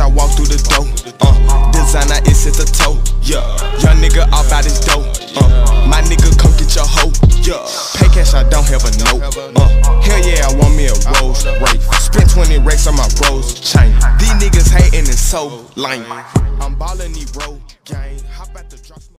I walk through the door, uh, designer is at the toe. Yeah, young nigga off out his dough. Uh, my nigga come get your hoe. Yeah, pay cash, I don't have a note. Uh, hell yeah, I want me a Rolls Royce. Spent 20 racks on my Rose chain. Is so lame. I'm ballin' these road